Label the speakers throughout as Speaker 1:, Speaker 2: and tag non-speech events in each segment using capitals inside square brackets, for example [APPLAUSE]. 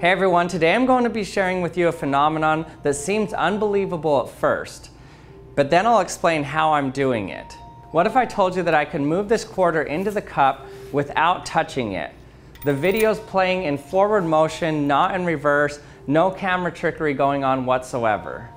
Speaker 1: Hey everyone, today I'm going to be sharing with you a phenomenon that seems unbelievable at first, but then I'll explain how I'm doing it. What if I told you that I can move this quarter into the cup without touching it? The video's playing in forward motion, not in reverse, no camera trickery going on whatsoever.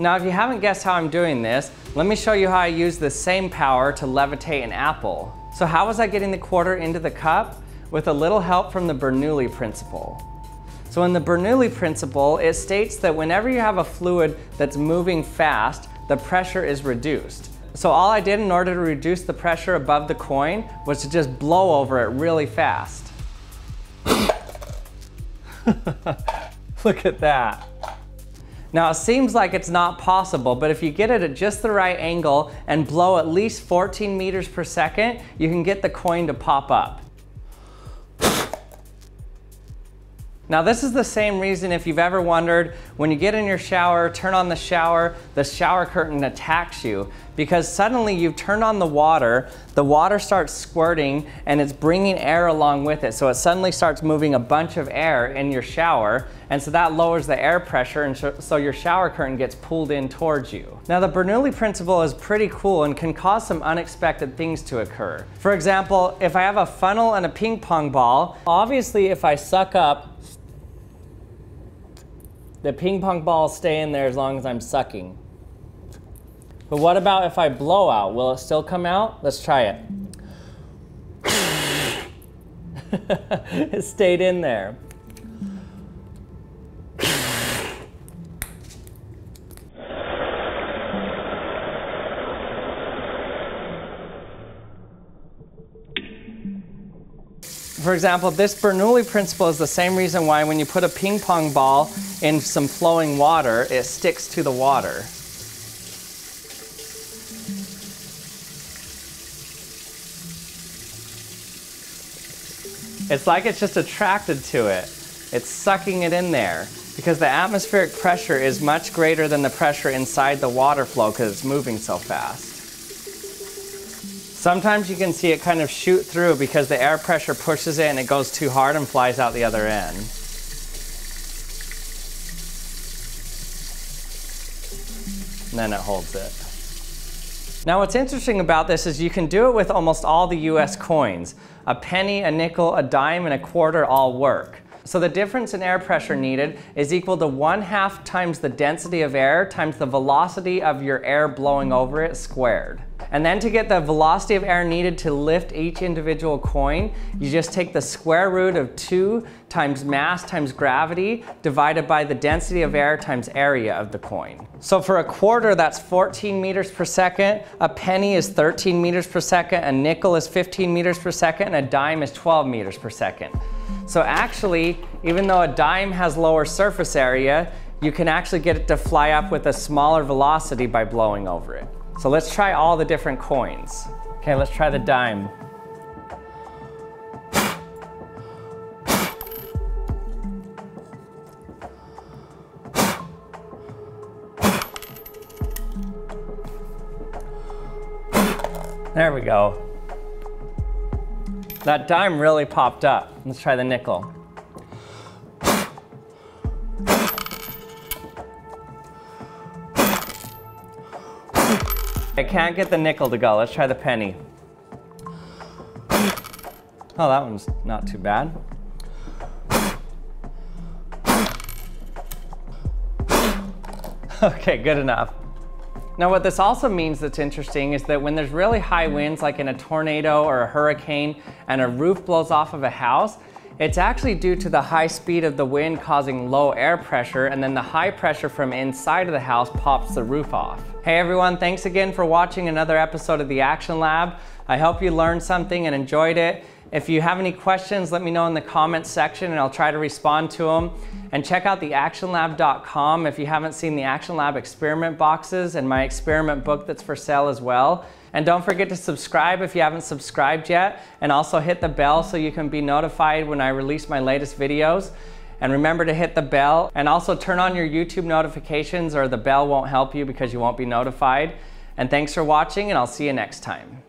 Speaker 1: Now, if you haven't guessed how I'm doing this, let me show you how I use the same power to levitate an apple. So how was I getting the quarter into the cup? With a little help from the Bernoulli principle. So in the Bernoulli principle, it states that whenever you have a fluid that's moving fast, the pressure is reduced. So all I did in order to reduce the pressure above the coin was to just blow over it really fast. [LAUGHS] Look at that. Now it seems like it's not possible, but if you get it at just the right angle and blow at least 14 meters per second, you can get the coin to pop up. Now this is the same reason if you've ever wondered, when you get in your shower, turn on the shower, the shower curtain attacks you because suddenly you've turned on the water, the water starts squirting and it's bringing air along with it. So it suddenly starts moving a bunch of air in your shower and so that lowers the air pressure and so your shower curtain gets pulled in towards you. Now the Bernoulli principle is pretty cool and can cause some unexpected things to occur. For example, if I have a funnel and a ping pong ball, obviously if I suck up the ping pong balls stay in there as long as I'm sucking. But what about if I blow out? Will it still come out? Let's try it. [LAUGHS] it stayed in there. For example, this Bernoulli principle is the same reason why when you put a ping pong ball in some flowing water, it sticks to the water. It's like it's just attracted to it. It's sucking it in there because the atmospheric pressure is much greater than the pressure inside the water flow because it's moving so fast. Sometimes you can see it kind of shoot through because the air pressure pushes it and it goes too hard and flies out the other end. And then it holds it. Now what's interesting about this is you can do it with almost all the US coins. A penny, a nickel, a dime, and a quarter all work. So the difference in air pressure needed is equal to one half times the density of air times the velocity of your air blowing over it squared. And then to get the velocity of air needed to lift each individual coin, you just take the square root of 2 times mass times gravity divided by the density of air times area of the coin. So for a quarter, that's 14 meters per second, a penny is 13 meters per second, a nickel is 15 meters per second, and a dime is 12 meters per second. So actually, even though a dime has lower surface area, you can actually get it to fly up with a smaller velocity by blowing over it. So let's try all the different coins. Okay, let's try the dime. There we go. That dime really popped up. Let's try the nickel. I can't get the nickel to go. Let's try the penny. Oh, that one's not too bad. [LAUGHS] Okay, good enough. Now what this also means that's interesting is that when there's really high winds like in a tornado or a hurricane and a roof blows off of a house, it's actually due to the high speed of the wind causing low air pressure and then the high pressure from inside of the house pops the roof off. Hey everyone, thanks again for watching another episode of the Action Lab. I hope you learned something and enjoyed it. If you have any questions, let me know in the comments section and I'll try to respond to them. And check out theactionlab.com if you haven't seen the Action Lab experiment boxes and my experiment book that's for sale as well. And don't forget to subscribe if you haven't subscribed yet, and also hit the bell so you can be notified when I release my latest videos. And remember to hit the bell and also turn on your YouTube notifications or the bell won't help you because you won't be notified. And thanks for watching and I'll see you next time.